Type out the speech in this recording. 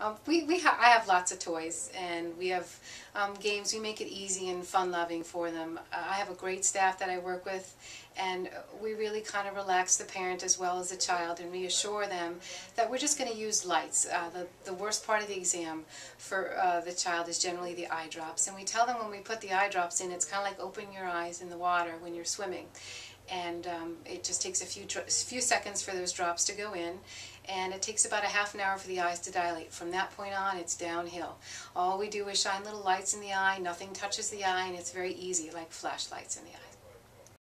Um, we, we ha- I have lots of toys and we have um, games. We make it easy and fun loving for them. Uh, I have a great staff that I work with and we really kind of relax the parent as well as the child and reassure them that we're just going to use lights. Uh, the, the worst part of the exam for uh, the child is generally the eye drops. And we tell them when we put the eye drops in, it's kind of like opening your eyes in the water when you're swimming and um, it just takes a few few seconds for those drops to go in and it takes about a half an hour for the eyes to dilate. From that point on, it's downhill. All we do is shine little lights in the eye, nothing touches the eye, and it's very easy, like flashlights in the eye.